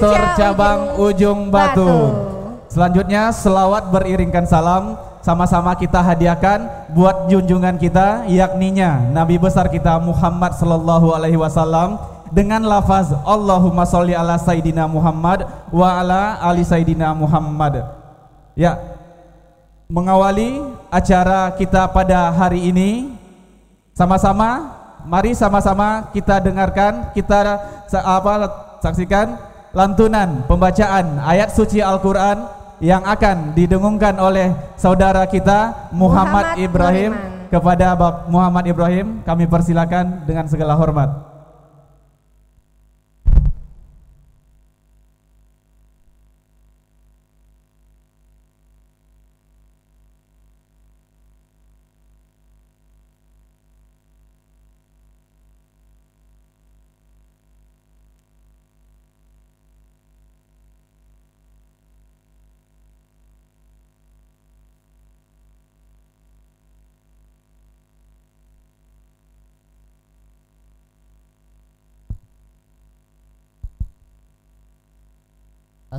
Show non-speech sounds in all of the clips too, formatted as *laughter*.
Sektor cabang Ujung Batu. Selanjutnya selawat beriringkan salam sama-sama kita hadiahkan buat junjungan kita yakninya Nabi besar kita Muhammad sallallahu alaihi wasallam dengan lafaz Allahumma sholli ala sayidina Muhammad wa ala ali sayidina Muhammad. Ya. Mengawali acara kita pada hari ini sama-sama mari sama-sama kita dengarkan kita apa saksikan lantunan pembacaan ayat suci Al-Quran yang akan didengungkan oleh saudara kita Muhammad, Muhammad Ibrahim kepada Muhammad Ibrahim kami persilakan dengan segala hormat.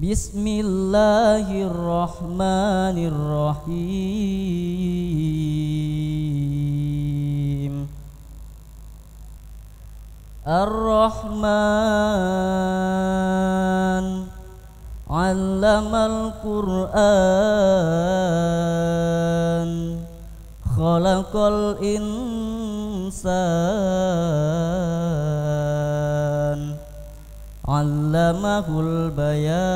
Bismillahirrahmanirrahim. Ar-Rahman. Allamal Qur'an. Khalaqal insan allamahul bayan.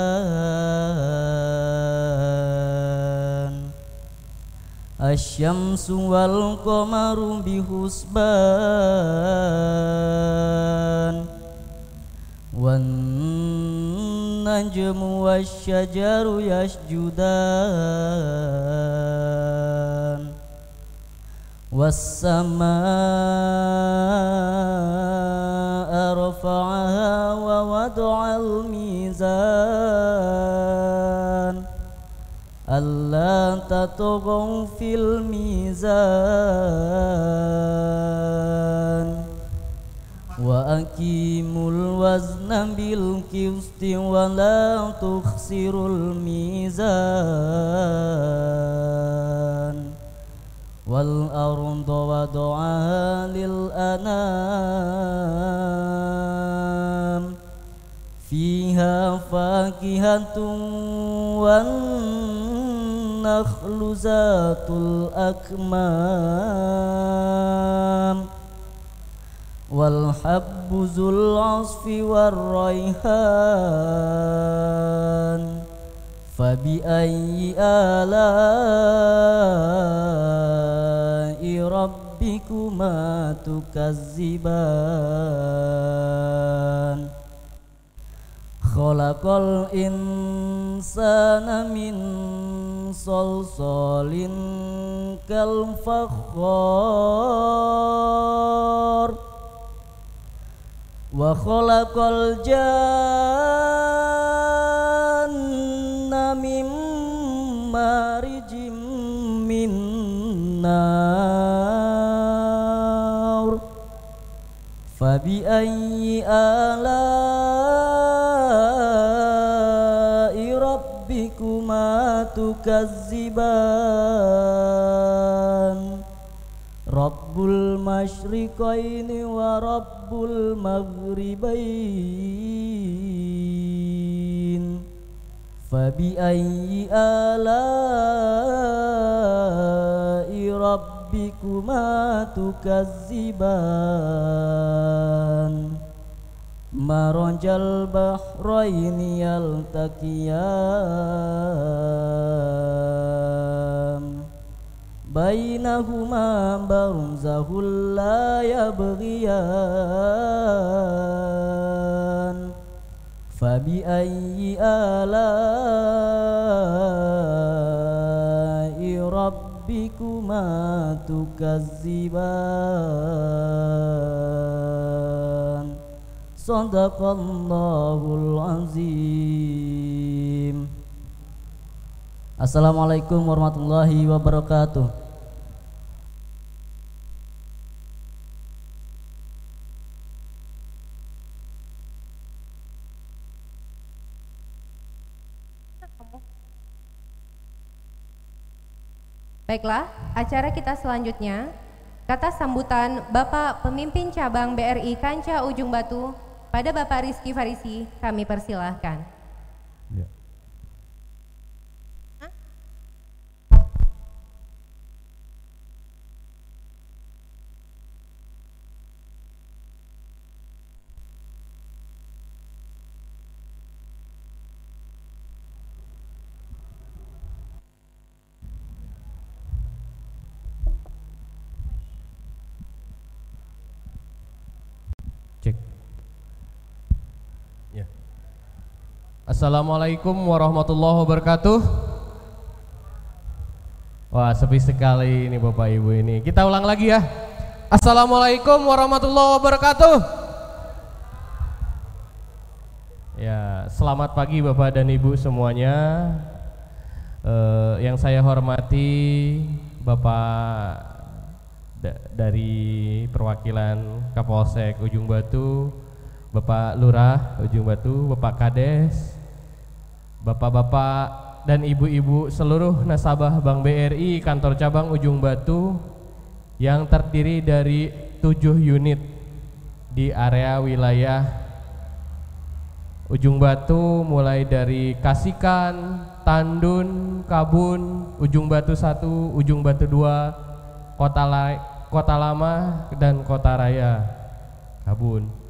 Asyamsu wal qamaru bihusban. Wan najmu wasyajaru yasjudan. Wassamaa ألا تطغوا في الميزان وأقيموا الوزن بالقسط ولا تخسروا الميزان والأرض وضعها للأنام فيها فاكهة والنخل ذات الأكمام والحب ذو العصف والريحان فبأي آلاء ربكما تكذبان؟ Khalaqal insana min solsolin kal fakhar Wa khalaqal janna min marijim min naur Fabi ayyi ala تكذبان رب المشرقين ورب المغربين فبأي آلاء ربكما تكذبان مرج البحرين يلتقيان بينهما برزه لا يبغيان فبأي آلاء ربكما تكذبان Sadaqallahul azim. Assalamualaikum warahmatullahi wabarakatuh. Baiklah, acara kita selanjutnya. Kata sambutan Bapak Pemimpin Cabang BRI Kanca Ujung Batu pada Bapak Rizky Farisi kami persilahkan. Ya. Assalamualaikum warahmatullahi wabarakatuh. Wah, sepi sekali ini Bapak Ibu ini. Kita ulang lagi ya. Assalamualaikum warahmatullahi wabarakatuh. Ya, selamat pagi Bapak dan Ibu semuanya. Eh, yang saya hormati Bapak da- dari perwakilan Kapolsek Ujung Batu, Bapak Lurah Ujung Batu, Bapak Kades, Bapak-bapak dan ibu-ibu seluruh nasabah Bank BRI kantor cabang Ujung Batu yang terdiri dari tujuh unit di area wilayah Ujung Batu mulai dari Kasikan, Tandun, Kabun, Ujung Batu 1, Ujung Batu 2, Kota La- Kota Lama dan Kota Raya Kabun.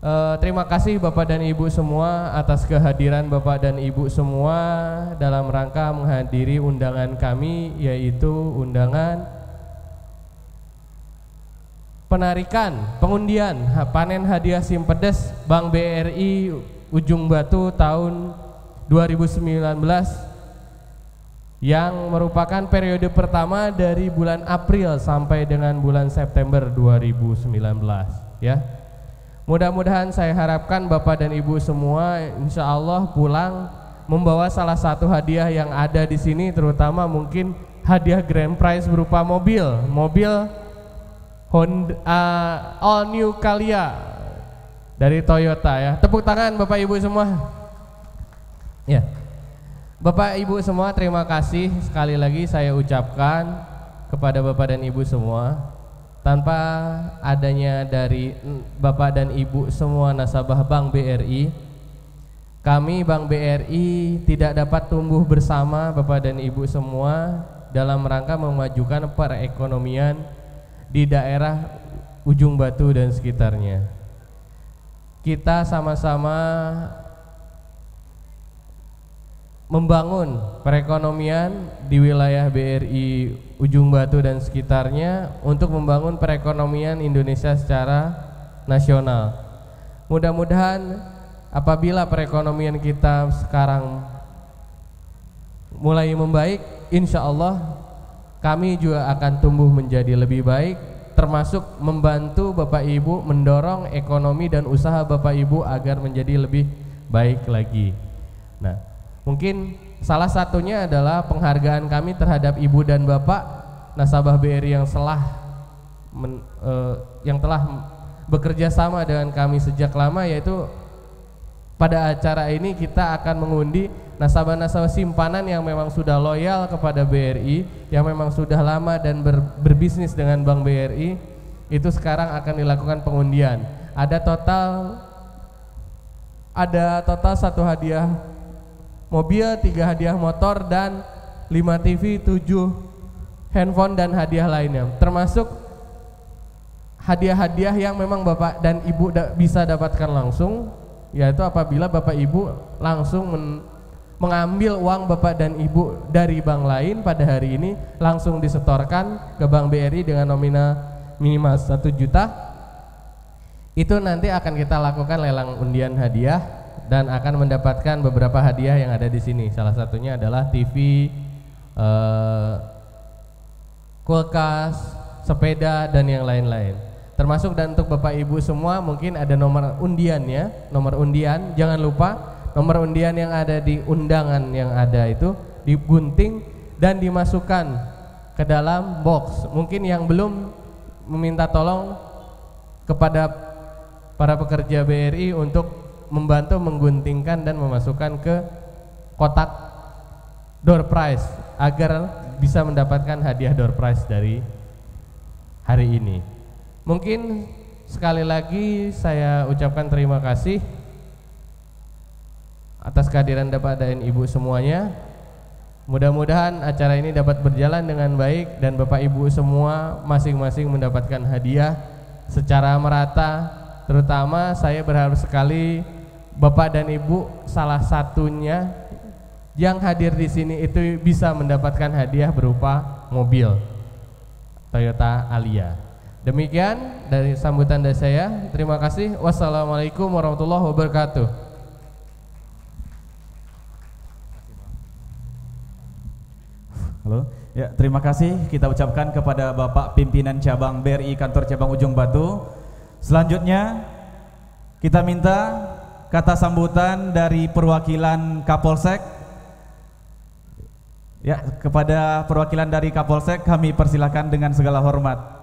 Eh, terima kasih Bapak dan Ibu semua atas kehadiran Bapak dan Ibu semua dalam rangka menghadiri undangan kami yaitu undangan penarikan pengundian panen hadiah simpedes Bank BRI Ujung Batu tahun 2019 yang merupakan periode pertama dari bulan April sampai dengan bulan September 2019 ya. Mudah-mudahan saya harapkan Bapak dan Ibu semua insya Allah pulang membawa salah satu hadiah yang ada di sini terutama mungkin hadiah grand prize berupa mobil, mobil Honda uh, All New Calya dari Toyota ya. Tepuk tangan Bapak Ibu semua. Ya. Bapak Ibu semua terima kasih sekali lagi saya ucapkan kepada Bapak dan Ibu semua tanpa adanya dari Bapak dan Ibu semua nasabah Bank BRI kami Bank BRI tidak dapat tumbuh bersama Bapak dan Ibu semua dalam rangka memajukan perekonomian di daerah Ujung Batu dan sekitarnya. Kita sama-sama membangun perekonomian di wilayah BRI Ujung Batu dan sekitarnya untuk membangun perekonomian Indonesia secara nasional. Mudah-mudahan apabila perekonomian kita sekarang mulai membaik, insya Allah kami juga akan tumbuh menjadi lebih baik termasuk membantu Bapak Ibu mendorong ekonomi dan usaha Bapak Ibu agar menjadi lebih baik lagi. Nah, mungkin salah satunya adalah penghargaan kami terhadap Ibu dan Bapak nasabah BRI yang telah men- eh, yang telah bekerja sama dengan kami sejak lama yaitu pada acara ini kita akan mengundi nasabah-nasabah simpanan yang memang sudah loyal kepada BRI, yang memang sudah lama dan ber- berbisnis dengan Bank BRI, itu sekarang akan dilakukan pengundian. Ada total ada total satu hadiah mobil, tiga hadiah motor dan 5 TV, 7 handphone dan hadiah lainnya. Termasuk hadiah-hadiah yang memang Bapak dan Ibu da- bisa dapatkan langsung yaitu apabila Bapak Ibu langsung men- mengambil uang Bapak dan Ibu dari bank lain pada hari ini langsung disetorkan ke Bank BRI dengan nominal minimal 1 juta itu nanti akan kita lakukan lelang undian hadiah dan akan mendapatkan beberapa hadiah yang ada di sini salah satunya adalah TV eh, kulkas, sepeda dan yang lain-lain. Termasuk dan untuk Bapak Ibu semua mungkin ada nomor undian ya, nomor undian. Jangan lupa nomor undian yang ada di undangan yang ada itu digunting dan dimasukkan ke dalam box. Mungkin yang belum meminta tolong kepada para pekerja BRI untuk membantu mengguntingkan dan memasukkan ke kotak door prize agar bisa mendapatkan hadiah door prize dari hari ini. Mungkin sekali lagi saya ucapkan terima kasih atas kehadiran Bapak dan Ibu semuanya. Mudah-mudahan acara ini dapat berjalan dengan baik dan Bapak Ibu semua masing-masing mendapatkan hadiah secara merata. Terutama saya berharap sekali Bapak dan Ibu salah satunya yang hadir di sini itu bisa mendapatkan hadiah berupa mobil Toyota Alia. Demikian dari sambutan dari saya. Terima kasih. Wassalamualaikum warahmatullahi wabarakatuh. Halo. Ya, terima kasih kita ucapkan kepada Bapak pimpinan cabang BRI kantor cabang Ujung Batu. Selanjutnya kita minta kata sambutan dari perwakilan Kapolsek. Ya, kepada perwakilan dari Kapolsek kami persilakan dengan segala hormat.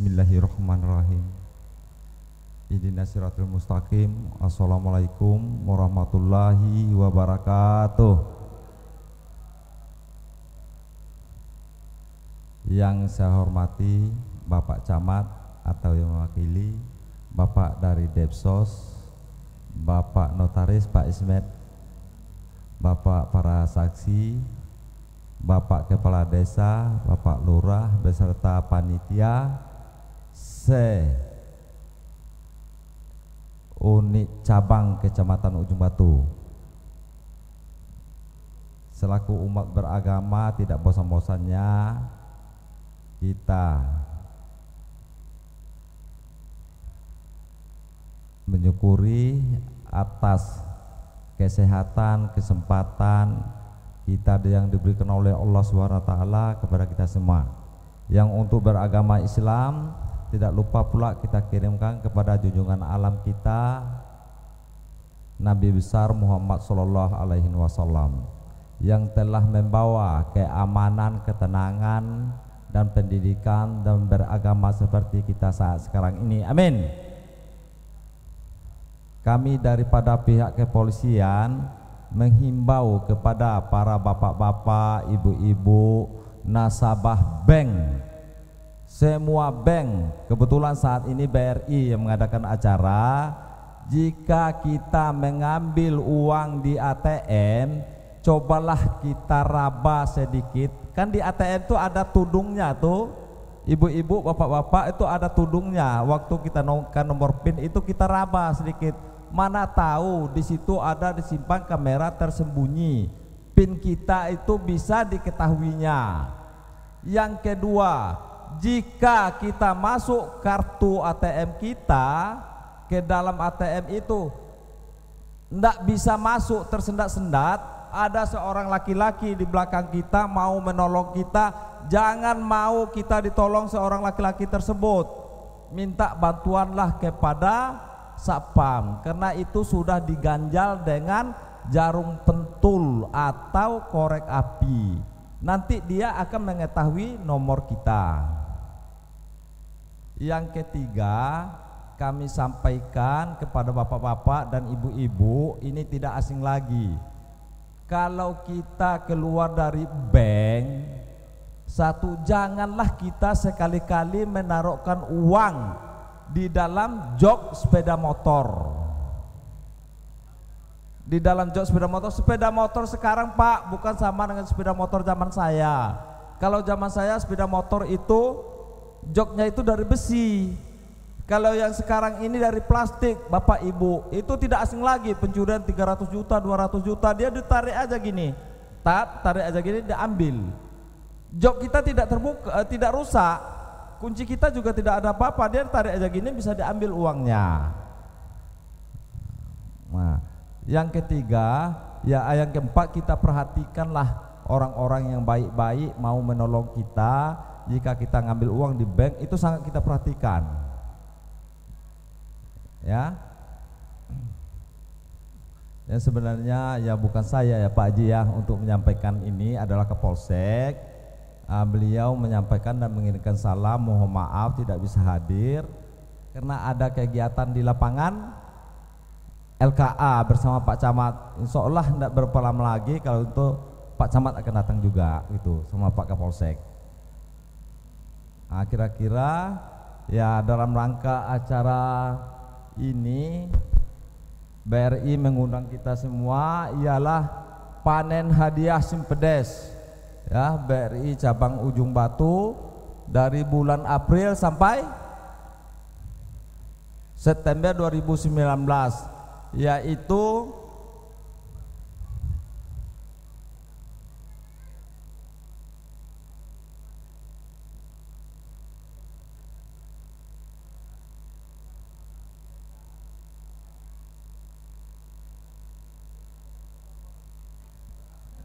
Bismillahirrahmanirrahim. Idina siratul mustaqim. Assalamualaikum warahmatullahi wabarakatuh. Yang saya hormati Bapak Camat atau yang mewakili Bapak dari Depsos Bapak Notaris Pak Ismet Bapak para saksi Bapak Kepala Desa, Bapak Lurah beserta panitia se unit cabang Kecamatan Ujung Batu. Selaku umat beragama tidak bosan-bosannya kita menyukuri atas kesehatan, kesempatan kita yang diberikan oleh Allah SWT kepada kita semua. Yang untuk beragama Islam tidak lupa pula kita kirimkan kepada junjungan alam kita Nabi besar Muhammad Sallallahu Alaihi Wasallam yang telah membawa keamanan, ketenangan dan pendidikan dan beragama seperti kita saat sekarang ini. Amin. Kami daripada pihak kepolisian menghimbau kepada para bapak-bapak, ibu-ibu, nasabah bank semua bank kebetulan saat ini BRI yang mengadakan acara. Jika kita mengambil uang di ATM cobalah kita raba sedikit. Kan di ATM itu ada tudungnya tuh. Ibu-ibu bapak-bapak itu ada tudungnya. Waktu kita nongkan nomor PIN itu kita raba sedikit. Mana tahu di situ ada disimpan kamera tersembunyi. PIN kita itu bisa diketahuinya. Yang kedua jika kita masuk kartu ATM kita ke dalam ATM itu tidak bisa masuk tersendat-sendat. Ada seorang laki-laki di belakang kita mau menolong kita. Jangan mau kita ditolong seorang laki-laki tersebut. Minta bantuanlah kepada sapam karena itu sudah diganjal dengan jarum pentul atau korek api. Nanti dia akan mengetahui nomor kita yang ketiga, kami sampaikan kepada bapak-bapak dan ibu-ibu ini tidak asing lagi. Kalau kita keluar dari bank, satu janganlah kita sekali-kali menaruhkan uang di dalam jok sepeda motor. Di dalam jok sepeda motor, sepeda motor sekarang Pak bukan sama dengan sepeda motor zaman saya. Kalau zaman saya sepeda motor itu joknya itu dari besi Kalau yang sekarang ini dari plastik, Bapak Ibu, itu tidak asing lagi pencurian 300 juta, 200 juta, dia ditarik aja gini. Tap, tarik aja gini dia ambil. Job kita tidak terbuka, eh, tidak rusak. Kunci kita juga tidak ada apa-apa, dia tarik aja gini bisa diambil uangnya. Nah, yang ketiga, ya yang keempat kita perhatikanlah orang-orang yang baik-baik mau menolong kita jika kita ngambil uang di bank itu sangat kita perhatikan. Ya. Ya sebenarnya ya bukan saya ya Pak Haji ya untuk menyampaikan ini adalah ke Polsek uh, beliau menyampaikan dan mengirimkan salam mohon maaf tidak bisa hadir. Karena ada kegiatan di lapangan LKA bersama Pak Camat. Insya Allah tidak berapa lama lagi kalau untuk Pak Camat akan datang juga itu sama Pak Kapolsek nah, kira-kira ya dalam rangka acara ini BRI mengundang kita semua ialah panen hadiah simpedes. Ya BRI cabang Ujung Batu dari bulan April sampai September 2019 yaitu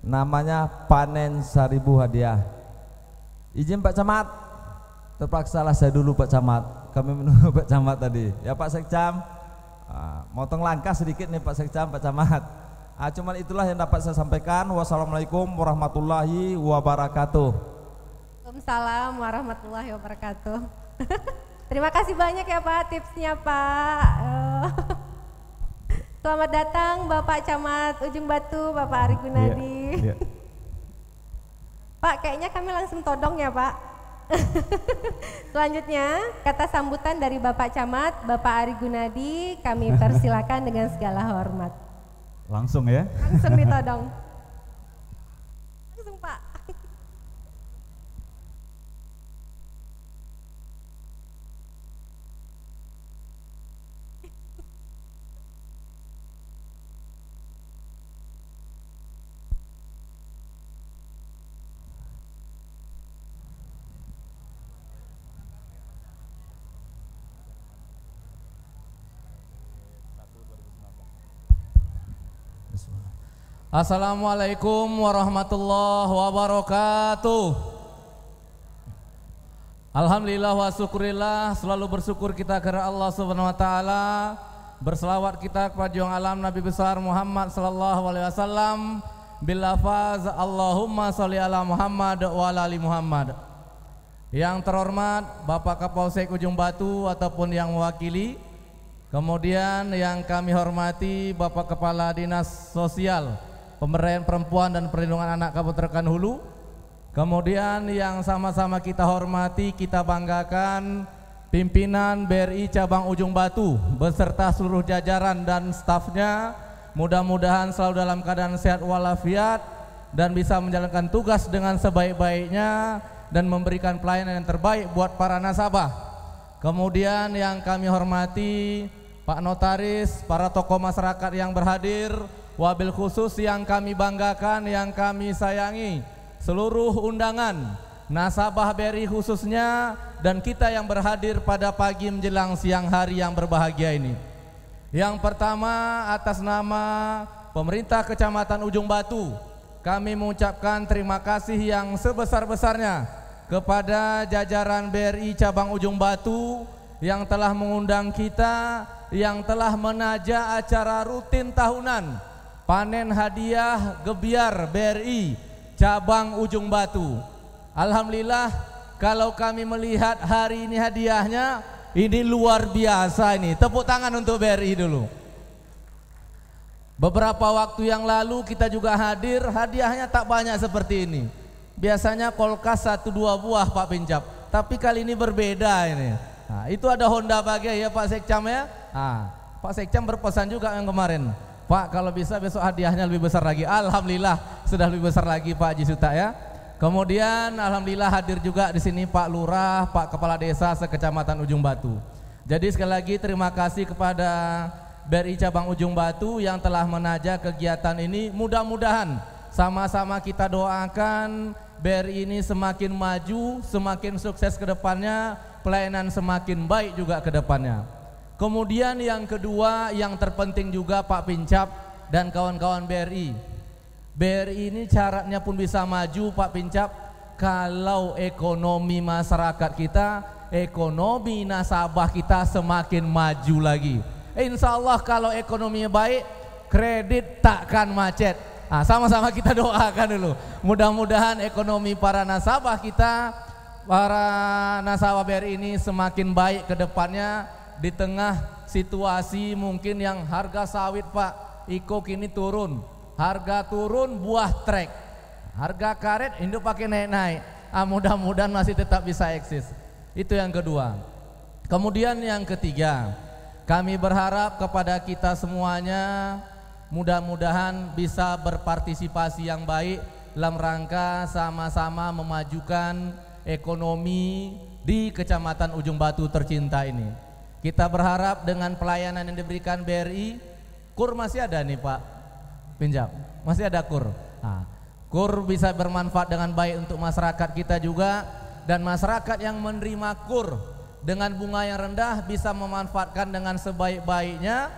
namanya panen seribu hadiah. Izin Pak Camat? Terpaksalah saya dulu Pak Camat. Kami menunggu *laughs* Pak Camat tadi. Ya Pak Sekcam. Ah, motong langkah sedikit nih Pak Sekcam Pak Camat. Ah, cuman itulah yang dapat saya sampaikan. Wassalamualaikum warahmatullahi wabarakatuh. Waalaikumsalam warahmatullahi wabarakatuh. *laughs* Terima kasih banyak ya Pak tipsnya Pak. *laughs* Selamat datang Bapak Camat Ujung Batu, Bapak Ari Gunadi. Yeah, yeah. Pak, kayaknya kami langsung todong ya Pak. *laughs* Selanjutnya, kata sambutan dari Bapak Camat, Bapak Ari Gunadi, kami persilakan dengan segala hormat. Langsung ya? Langsung ditodong. Assalamualaikum warahmatullahi wabarakatuh. Alhamdulillah wa syukurillah Selalu bersyukur kita kepada Allah subhanahu wa ta'ala Berselawat kita kepada juang alam Nabi besar Muhammad sallallahu alaihi wasallam. Bilafaz Allahumma salli ala Muhammad wa ala Muhammad. Yang terhormat Bapak Kapolsek Ujung Batu ataupun yang mewakili Kemudian yang kami hormati Bapak Kepala Dinas Sosial Pemberdayaan Perempuan dan Perlindungan Anak Kabupaten Hulu. Kemudian yang sama-sama kita hormati, kita banggakan pimpinan BRI Cabang Ujung Batu beserta seluruh jajaran dan stafnya mudah-mudahan selalu dalam keadaan sehat walafiat dan bisa menjalankan tugas dengan sebaik-baiknya dan memberikan pelayanan yang terbaik buat para nasabah. Kemudian yang kami hormati Pak Notaris, para tokoh masyarakat yang berhadir, Wabil khusus yang kami banggakan, yang kami sayangi Seluruh undangan Nasabah BRI khususnya Dan kita yang berhadir pada pagi menjelang siang hari yang berbahagia ini. Yang pertama atas nama Pemerintah Kecamatan Ujung Batu Kami mengucapkan terima kasih yang sebesar-besarnya Kepada jajaran BRI Cabang Ujung Batu Yang telah mengundang kita Yang telah menajah acara rutin tahunan panen hadiah gebiar BRI cabang Ujung Batu. Alhamdulillah kalau kami melihat hari ini hadiahnya ini luar biasa ini. Tepuk tangan untuk BRI dulu. Beberapa waktu yang lalu kita juga hadir, hadiahnya tak banyak seperti ini. Biasanya kolkas satu dua buah Pak Pincap, tapi kali ini berbeda ini. Nah, itu ada Honda bagai ya Pak Sekcam ya. Nah, Pak Sekcam berpesan juga yang kemarin. Pak kalau bisa besok hadiahnya lebih besar lagi Alhamdulillah sudah lebih besar lagi Pak Haji Suta ya Kemudian Alhamdulillah hadir juga di sini Pak Lurah, Pak Kepala Desa sekecamatan Ujung Batu Jadi sekali lagi terima kasih kepada BRI Cabang Ujung Batu yang telah menajak kegiatan ini. Mudah-mudahan sama-sama kita doakan BRI ini semakin maju, semakin sukses ke depannya, pelayanan semakin baik juga ke depannya. Kemudian yang kedua yang terpenting juga Pak Pincap dan kawan-kawan BRI. BRI ini syaratnya pun bisa maju Pak Pincap kalau ekonomi masyarakat kita, ekonomi nasabah kita semakin maju lagi. Insya Allah kalau ekonominya baik, kredit takkan macet. Nah, sama-sama kita doakan dulu. Mudah-mudahan ekonomi para nasabah kita, para nasabah BRI ini semakin baik ke depannya di tengah situasi mungkin yang harga sawit Pak Iko kini turun. Harga turun buah trek. Harga karet induk pakai naik-naik. Ah, mudah-mudahan masih tetap bisa eksis. Itu yang kedua. Kemudian yang ketiga, kami berharap kepada kita semuanya mudah-mudahan bisa berpartisipasi yang baik dalam rangka sama-sama memajukan ekonomi di Kecamatan Ujung Batu tercinta ini. Kita berharap dengan pelayanan yang diberikan BRI, kur masih ada nih Pak Pinjam, masih ada kur. Nah, kur bisa bermanfaat dengan baik untuk masyarakat kita juga dan masyarakat yang menerima kur dengan bunga yang rendah bisa memanfaatkan dengan sebaik-baiknya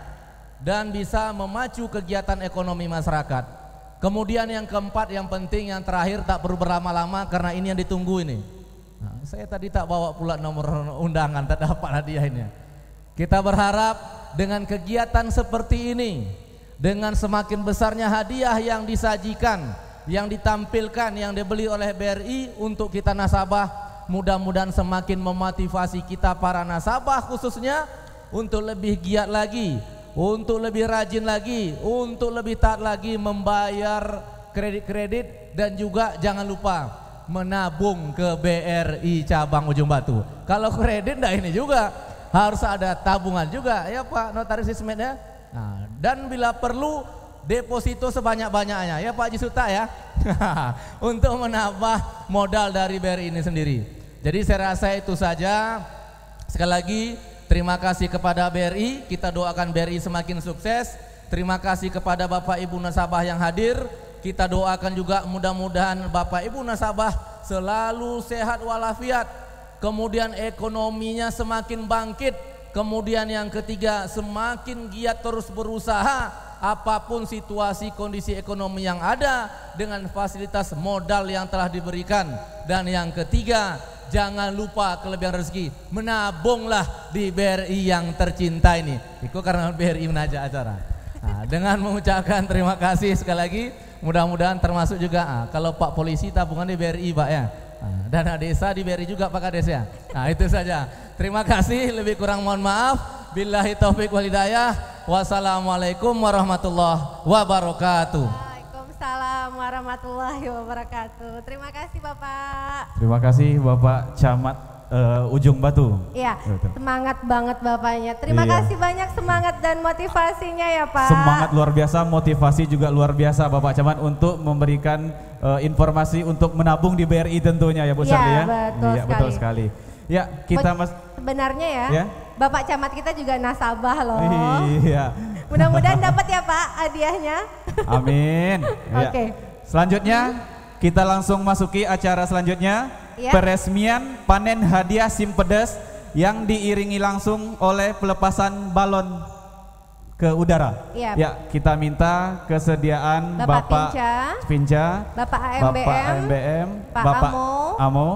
dan bisa memacu kegiatan ekonomi masyarakat. Kemudian yang keempat yang penting yang terakhir tak perlu berlama-lama karena ini yang ditunggu ini. Nah, saya tadi tak bawa pula nomor undangan tak dapat hadiahnya. Kita berharap dengan kegiatan seperti ini dengan semakin besarnya hadiah yang disajikan, yang ditampilkan, yang dibeli oleh BRI untuk kita nasabah mudah-mudahan semakin memotivasi kita para nasabah khususnya untuk lebih giat lagi, untuk lebih rajin lagi, untuk lebih taat lagi membayar kredit-kredit dan juga jangan lupa menabung ke BRI cabang Ujung Batu. Kalau kredit enggak ini juga harus ada tabungan juga ya Pak Notaris Ismet ya. Nah, dan bila perlu deposito sebanyak-banyaknya ya Pak Jisuta ya *laughs* untuk menambah modal dari BRI ini sendiri. Jadi saya rasa itu saja. Sekali lagi terima kasih kepada BRI, kita doakan BRI semakin sukses. Terima kasih kepada Bapak Ibu nasabah yang hadir. Kita doakan juga mudah-mudahan Bapak Ibu nasabah selalu sehat walafiat. Kemudian ekonominya semakin bangkit. Kemudian yang ketiga semakin giat terus berusaha apa pun situasi kondisi ekonomi yang ada dengan fasilitas modal yang telah diberikan. Dan yang ketiga jangan lupa kelebihan rezeki. Menabunglah di BRI yang tercinta ini. Itu karena BRI menajak acara. Nah, dengan mengucapkan terima kasih sekali lagi, mudah-mudahan termasuk juga ah, kalau Pak Polisi tabungan di BRI Pak ya. Nah, dana desa di BRI juga Pak Kades ya. Nah itu saja. Terima kasih, lebih kurang mohon maaf. Billahi taufik wal hidayah. Wassalamualaikum warahmatullahi wabarakatuh. Waalaikumsalam warahmatullahi wabarakatuh. Terima kasih Bapak. Terima kasih Bapak Camat uh, Ujung Batu. Iya, semangat banget Bapaknya. Terima iya. kasih banyak semangat dan motivasinya ya Pak. Semangat luar biasa, motivasi juga luar biasa Bapak Camat untuk memberikan uh, informasi untuk menabung di BRI tentunya ya Bu Sarli ya. Betul iya, sekali. betul sekali. Ya, kita Mas sebenarnya ya, ya, Bapak Camat kita juga nasabah loh. Iya. Mudah-mudahan *laughs* dapat ya Pak hadiahnya. Amin. *laughs* Oke. Okay. Selanjutnya kita langsung masuki acara selanjutnya ya. peresmian panen hadiah simpedes yang diiringi langsung oleh pelepasan balon ke udara. Ya, ya kita minta kesediaan Bapak, Bapak Pinca, Pinca Bapak AMBM, Bapak, AMBM, Pak Bapak Amo, Amo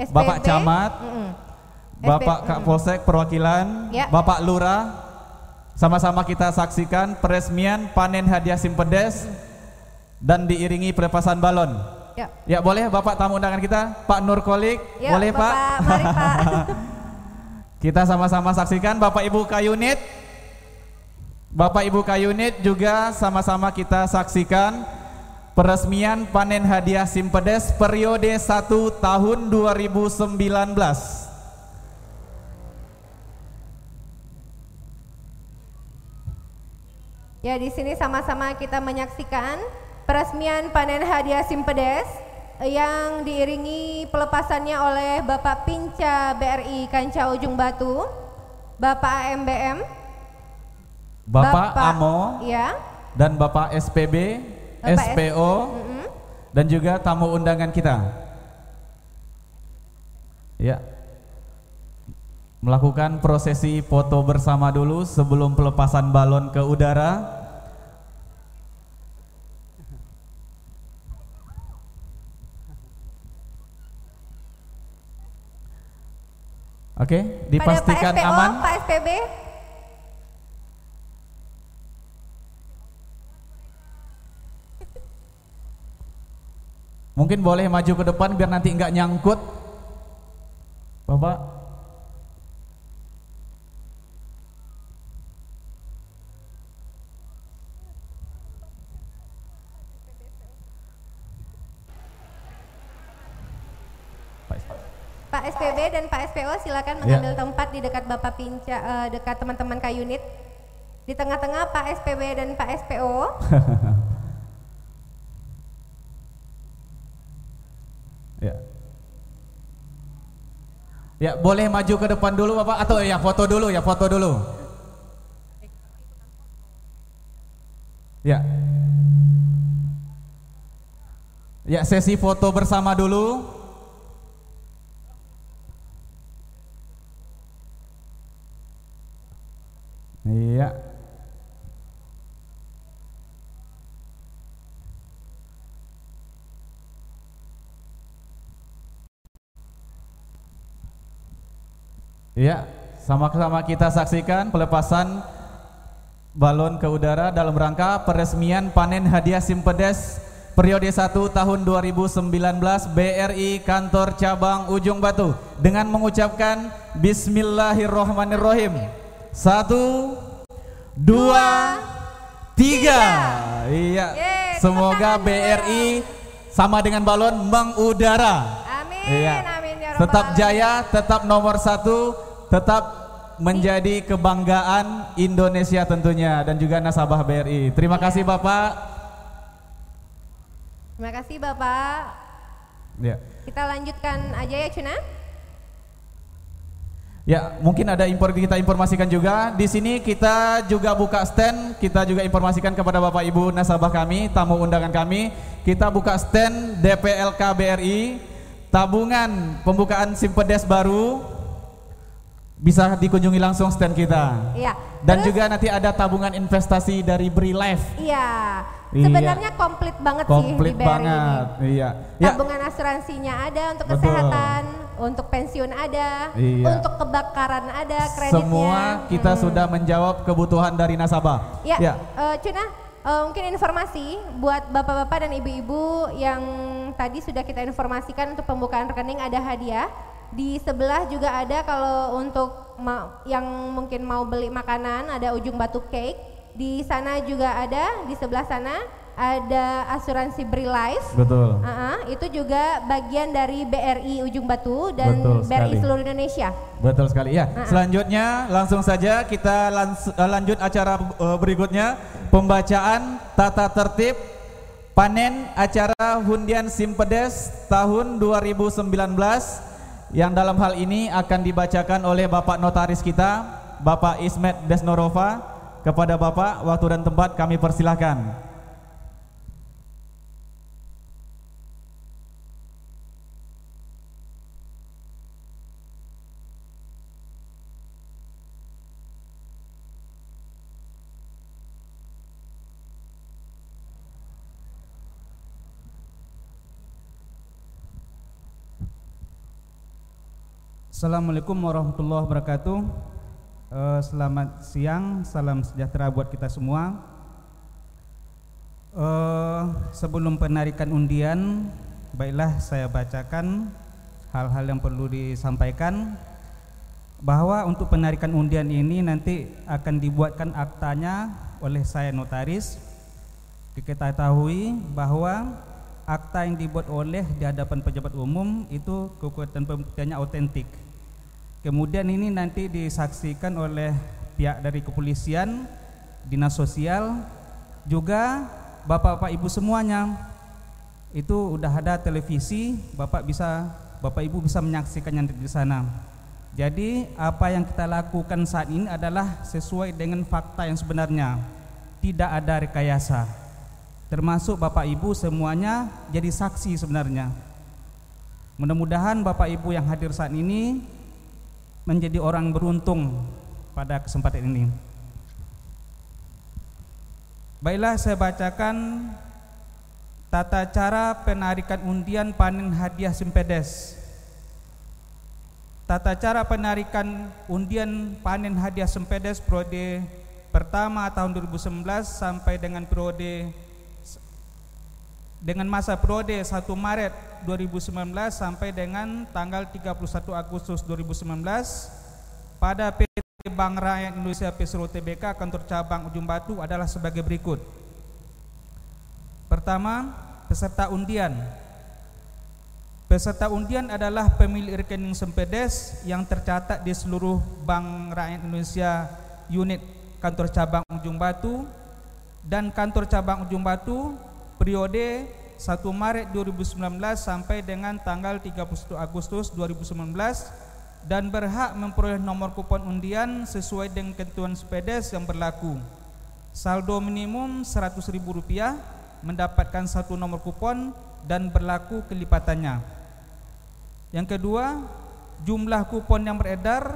SPB, Bapak Camat, mm -mm. Bapak Kak Polsek perwakilan, ya. Bapak Lurah, sama-sama kita saksikan peresmian panen hadiah simpedes dan diiringi pelepasan balon. Ya. ya boleh Bapak tamu undangan kita, Pak Nur Kolik, ya, boleh Bapak, Pak? Mari Pak. *laughs* kita sama-sama saksikan Bapak Ibu Kayunit. Bapak Ibu Kayunit juga sama-sama kita saksikan peresmian panen hadiah simpedes periode 1 tahun 2019. Ya, di sini sama-sama kita menyaksikan peresmian panen hadiah Simpedes yang diiringi pelepasannya oleh Bapak Pinca BRI Kanca Ujung Batu Bapak AMBM, Bapak, Amo ya, dan Bapak SPB, Bapak S- SPO mm-mm. dan juga tamu undangan kita. Ya. Melakukan prosesi foto bersama dulu sebelum pelepasan balon ke udara. Oke, dipastikan Pada Pak aman. Pak SPB, Mungkin boleh maju ke depan biar nanti nggak nyangkut. Bapak. SPB dan Pak SPO silakan Ya. mengambil tempat di dekat Bapak Pinca, eh, dekat teman-teman K unit. Di tengah-tengah Pak SPB dan Pak SPO. *laughs* Ya. Ya, boleh maju ke depan dulu Bapak atau ya foto dulu ya, foto dulu. Ya. Ya, sesi foto bersama dulu. Iya. Iya, sama-sama kita saksikan pelepasan balon ke udara dalam rangka peresmian panen hadiah Simpedes periode 1 tahun 2019 BRI Kantor Cabang Ujung Batu dengan mengucapkan Bismillahirrohmanirrohim. Satu, dua, tiga. Iya. Yeay, Semoga dulu. BRI sama dengan balon mengudara. Amin, Iya. amin ya Tetap jaya, tetap nomor satu, tetap menjadi kebanggaan Indonesia tentunya dan juga nasabah BRI. Terima Iya. kasih Bapak. Terima kasih Bapak. Ya. Kita lanjutkan aja ya Cuna. Ya, mungkin ada impor kita informasikan juga. Di sini kita juga buka stand, kita juga informasikan kepada Bapak Ibu nasabah kami, tamu undangan kami. Kita buka stand DPLK BRI, tabungan pembukaan Simpedes baru. Bisa dikunjungi langsung stand kita. Iya. Dan Terus- juga nanti ada tabungan investasi dari Bri Life. Iya. Iya. Sebenarnya komplit banget Komplit sih di BRI banget. ini. Iya. Ya. Tabungan asuransinya ada untuk Betul. kesehatan, untuk pensiun ada, Iya. untuk kebakaran ada kreditnya. Semua kita Mm-mm. sudah menjawab kebutuhan dari nasabah. Ya, Ya. eh, Cuna, eh, mungkin informasi buat bapak-bapak dan ibu-ibu yang tadi sudah kita informasikan untuk pembukaan rekening ada hadiah. Di sebelah juga ada kalau untuk yang mungkin mau beli makanan ada ujung batu cake. Di sana juga ada, di sebelah sana ada asuransi Bri Life. Betul. Ah, itu juga bagian dari BRI Ujung Batu dan Betul BRI sekali. seluruh Indonesia. Betul sekali ya. Uh-uh. Selanjutnya langsung saja kita lans- eh, lanjut acara eh, berikutnya pembacaan tata tertib panen acara hundian Simpedes tahun 2019 yang dalam hal ini akan dibacakan oleh Bapak Notaris kita Bapak Ismet Desnorova kepada Bapak waktu dan tempat kami persilahkan. Assalamualaikum warahmatullahi wabarakatuh. Eh, selamat siang, salam sejahtera buat kita semua. Eh, sebelum penarikan undian, baiklah saya bacakan hal-hal yang perlu disampaikan bahwa untuk penarikan undian ini nanti akan dibuatkan aktanya oleh saya notaris. Kita ketahui bahwa akta yang dibuat oleh di hadapan pejabat umum itu kekuatan pembuktiannya autentik. Kemudian ini nanti disaksikan oleh pihak dari kepolisian, dinas sosial, juga bapak-bapak ibu semuanya. Itu udah ada televisi, bapak bisa, bapak ibu bisa menyaksikannya di sana. Jadi apa yang kita lakukan saat ini adalah sesuai dengan fakta yang sebenarnya. Tidak ada rekayasa. Termasuk Bapak Ibu semuanya jadi saksi sebenarnya. Mudah-mudahan Bapak Ibu yang hadir saat ini menjadi orang beruntung pada kesempatan ini. Baiklah saya bacakan tata cara penarikan undian panen hadiah Simpedes. Tata cara penarikan undian panen hadiah Simpedes periode pertama tahun 2019 sampai dengan periode dengan masa periode 1 Maret 2019 sampai dengan tanggal 31 Agustus 2019 pada PT Bank Rakyat Indonesia Pesro TBK kantor cabang Ujung Batu adalah sebagai berikut. Pertama, peserta undian. Peserta undian adalah pemilik rekening Sempedes yang tercatat di seluruh Bank Rakyat Indonesia unit kantor cabang Ujung Batu dan kantor cabang Ujung Batu periode 1 Maret 2019 sampai dengan tanggal 31 Agustus 2019 dan berhak memperoleh nomor kupon undian sesuai dengan ketentuan sepedes yang berlaku. Saldo minimum Rp100.000 mendapatkan satu nomor kupon dan berlaku kelipatannya. Yang kedua, jumlah kupon yang beredar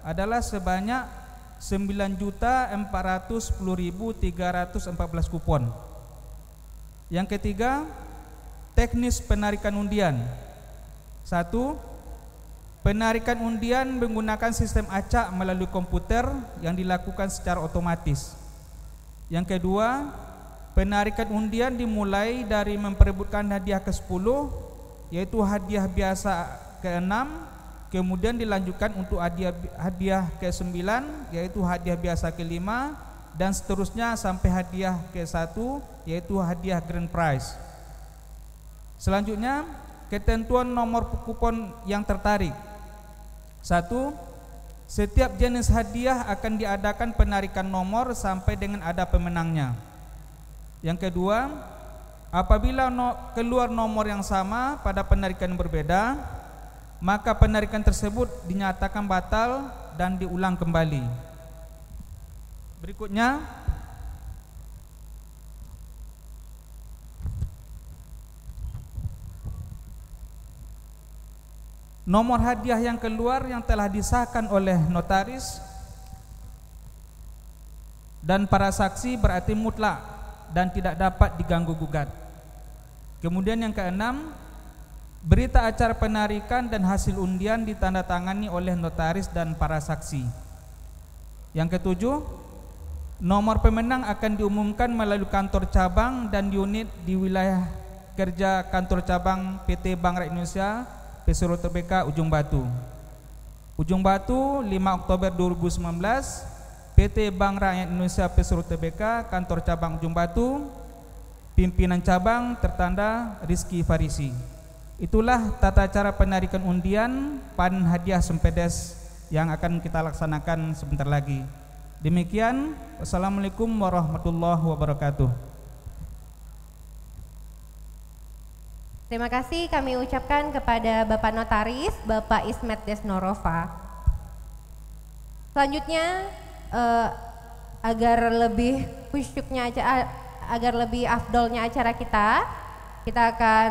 adalah sebanyak 9.410.314 kupon. Yang ketiga, teknis penarikan undian. Satu, Penarikan undian menggunakan sistem acak melalui komputer yang dilakukan secara otomatis. Yang kedua, penarikan undian dimulai dari memperebutkan hadiah ke-10 yaitu hadiah biasa ke-6, kemudian dilanjutkan untuk hadiah hadiah ke-9 yaitu hadiah biasa ke-5 dan seterusnya sampai hadiah ke-1 yaitu hadiah grand prize. Selanjutnya, ketentuan nomor kupon yang tertarik satu, setiap jenis hadiah akan diadakan penarikan nomor sampai dengan ada pemenangnya. Yang kedua, apabila no, keluar nomor yang sama pada penarikan berbeda, maka penarikan tersebut dinyatakan batal dan diulang kembali. Berikutnya, Nomor hadiah yang keluar yang telah disahkan oleh notaris dan para saksi berarti mutlak dan tidak dapat diganggu gugat. Kemudian yang keenam, berita acara penarikan dan hasil undian ditandatangani oleh notaris dan para saksi. Yang ketujuh, nomor pemenang akan diumumkan melalui kantor cabang dan unit di wilayah kerja kantor cabang PT Bank Rakyat Indonesia Pesuro TBK Ujung Batu. Ujung Batu 5 Oktober 2019 PT Bank Rakyat Indonesia Pesuro TBK Kantor Cabang Ujung Batu Pimpinan cabang tertanda Rizky Farisi. Itulah tata cara penarikan undian panen hadiah sempedes yang akan kita laksanakan sebentar lagi. Demikian, wassalamualaikum warahmatullahi wabarakatuh. Terima kasih kami ucapkan kepada Bapak Notaris, Bapak Ismet Desnorova. Selanjutnya eh, agar lebih khusyuknya agar lebih afdolnya acara kita, kita akan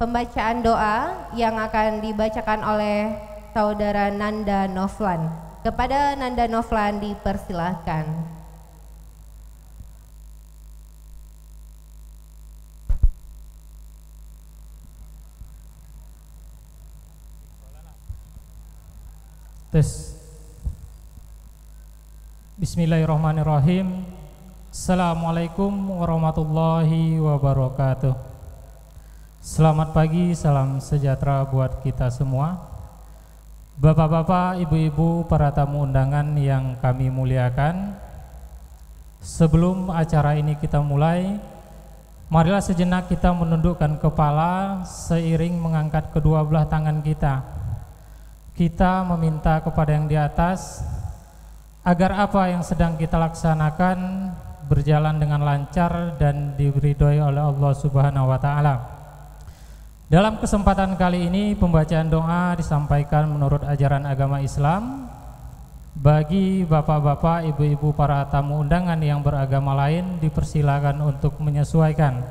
pembacaan doa yang akan dibacakan oleh saudara Nanda Novlan. Kepada Nanda Novlan dipersilahkan. Tes. Bismillahirrahmanirrahim. Assalamualaikum warahmatullahi wabarakatuh. Selamat pagi, salam sejahtera buat kita semua. Bapak-bapak, ibu-ibu, para tamu undangan yang kami muliakan. Sebelum acara ini kita mulai, marilah sejenak kita menundukkan kepala seiring mengangkat kedua belah tangan kita kita meminta kepada yang di atas agar apa yang sedang kita laksanakan berjalan dengan lancar dan diridhoi oleh Allah Subhanahu wa taala. Dalam kesempatan kali ini pembacaan doa disampaikan menurut ajaran agama Islam bagi bapak-bapak, ibu-ibu para tamu undangan yang beragama lain dipersilakan untuk menyesuaikan.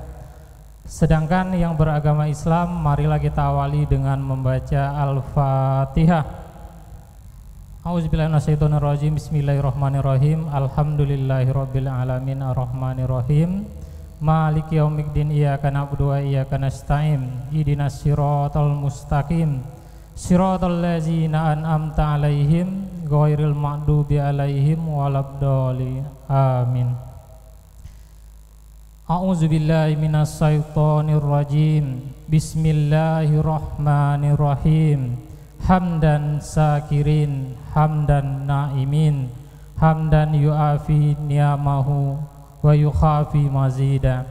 Sedangkan yang beragama Islam marilah kita awali dengan membaca Al-Fatihah. Auzubillahiminasyaitonirrajim Bismillahirrahmanirrahim Alhamdulillahirabbil alamin arrahmanirrahim Maliki yaumiddin iyyaka na'budu wa iyyaka nasta'in. Ihdinas siratal mustaqim. Siratal ladzina an'amta 'alaihim ghairil maghdubi 'alaihim waladdallin. Amin. A'udzu billahi minas syaitonir rajim. Bismillahirrahmanirrahim. Hamdan sakirin hamdan naimin hamdan yu'afi ni'amahu wa yukhafi mazida.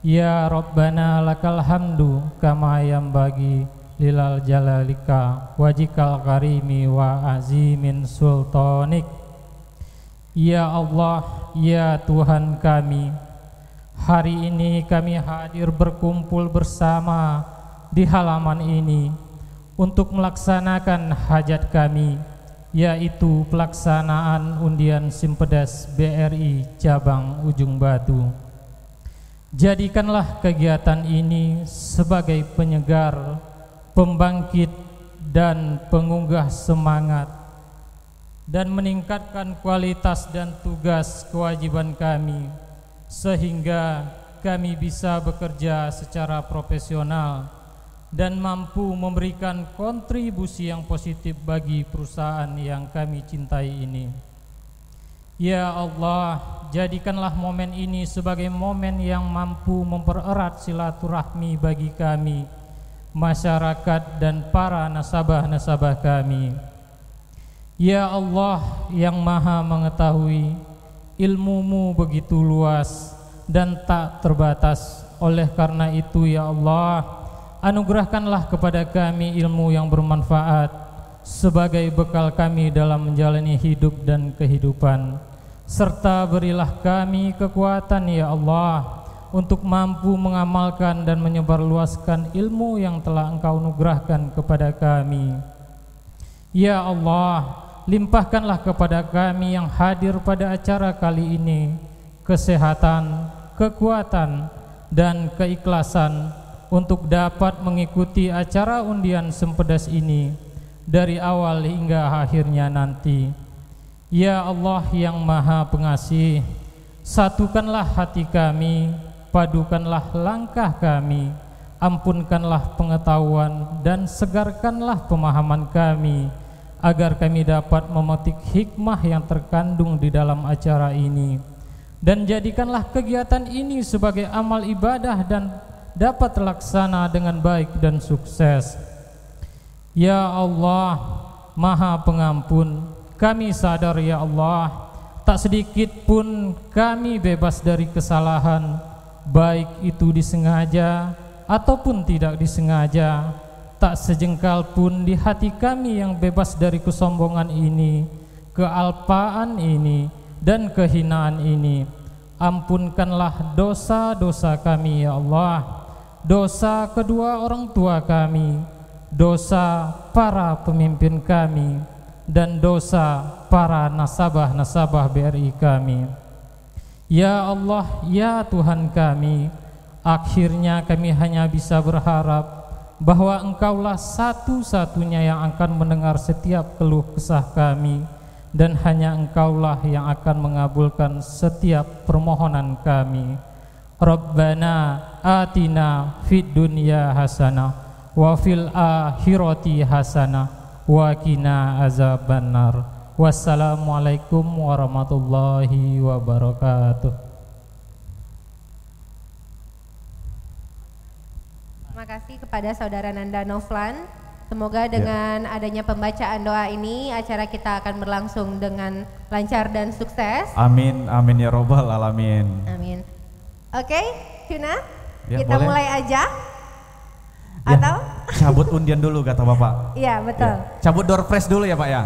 Ya Rabbana lakal hamdu kama yang bagi lilal jalalika wajikal karimi wa azimin sultanik. Ya Allah, ya Tuhan kami Hari ini kami hadir berkumpul bersama di halaman ini Untuk melaksanakan hajat kami yaitu pelaksanaan undian Simpedas BRI cabang Ujung Batu. Jadikanlah kegiatan ini sebagai penyegar, pembangkit dan pengunggah semangat dan meningkatkan kualitas dan tugas kewajiban kami sehingga kami bisa bekerja secara profesional dan mampu memberikan kontribusi yang positif bagi perusahaan yang kami cintai ini. Ya Allah, jadikanlah momen ini sebagai momen yang mampu mempererat silaturahmi bagi kami, masyarakat dan para nasabah-nasabah kami. Ya Allah yang maha mengetahui, ilmumu begitu luas dan tak terbatas. Oleh karena itu ya Allah, Anugerahkanlah kepada kami ilmu yang bermanfaat sebagai bekal kami dalam menjalani hidup dan kehidupan serta berilah kami kekuatan ya Allah untuk mampu mengamalkan dan menyebarluaskan ilmu yang telah Engkau nugerahkan kepada kami. Ya Allah, limpahkanlah kepada kami yang hadir pada acara kali ini kesehatan, kekuatan, dan keikhlasan untuk dapat mengikuti acara undian sempedas ini dari awal hingga akhirnya nanti. Ya Allah yang Maha Pengasih, satukanlah hati kami, padukanlah langkah kami, ampunkanlah pengetahuan dan segarkanlah pemahaman kami agar kami dapat memetik hikmah yang terkandung di dalam acara ini dan jadikanlah kegiatan ini sebagai amal ibadah dan dapat terlaksana dengan baik dan sukses. Ya Allah, Maha Pengampun, kami sadar ya Allah, tak sedikit pun kami bebas dari kesalahan, baik itu disengaja ataupun tidak disengaja. Tak sejengkal pun di hati kami yang bebas dari kesombongan ini, kealpaan ini, dan kehinaan ini. Ampunkanlah dosa-dosa kami ya Allah dosa kedua orang tua kami, dosa para pemimpin kami, dan dosa para nasabah-nasabah BRI kami. Ya Allah, ya Tuhan kami, akhirnya kami hanya bisa berharap bahwa Engkaulah satu-satunya yang akan mendengar setiap keluh kesah kami dan hanya Engkaulah yang akan mengabulkan setiap permohonan kami. Rabbana atina fid dunya hasanah wa fil akhirati hasanah wa qina azabannar. Wassalamualaikum warahmatullahi wabarakatuh. Terima kasih kepada saudara Nanda Novlan. Semoga ya. dengan ya. adanya pembacaan doa ini acara kita akan berlangsung dengan lancar dan sukses. Amin, amin ya robbal alamin. Amin. Oke, okay, Tuna, ya, kita boleh. mulai aja. Ya, Atau cabut undian dulu kata Bapak. Iya, betul. Ya. Cabut door press dulu ya, Pak ya.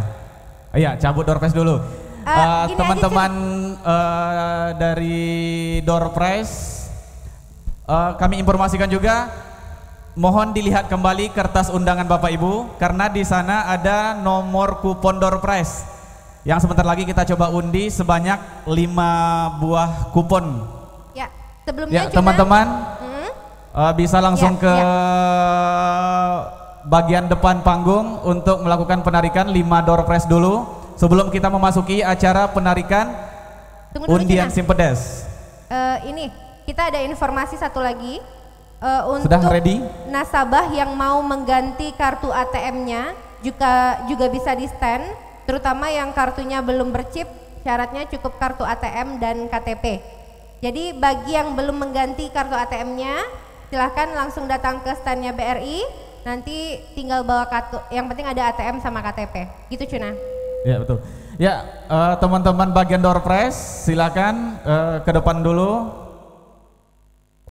Iya, cabut door press dulu. Uh, teman-teman uh, dari door press uh, kami informasikan juga mohon dilihat kembali kertas undangan Bapak Ibu karena di sana ada nomor kupon door prize yang sebentar lagi kita coba undi sebanyak 5 buah kupon. Ya, sebelumnya Ya, teman-teman Hmm? Uh, bisa langsung Ya, ke ya. bagian depan panggung untuk melakukan penarikan 5 door prize dulu sebelum kita memasuki acara penarikan Tunggu dulu, undian. Simpedes. Eh, ini kita ada informasi satu lagi Eh, untuk Sudah ready? nasabah yang mau mengganti kartu ATM-nya juga juga bisa di stand, terutama yang kartunya belum berchip, syaratnya cukup kartu ATM dan KTP. Jadi bagi yang belum mengganti kartu ATM-nya, silahkan langsung datang ke standnya BRI, nanti tinggal bawa kartu. Yang penting ada ATM sama KTP. Gitu Cuna. Ya betul. Ya eh, teman-teman bagian door prize silakan eh, ke depan dulu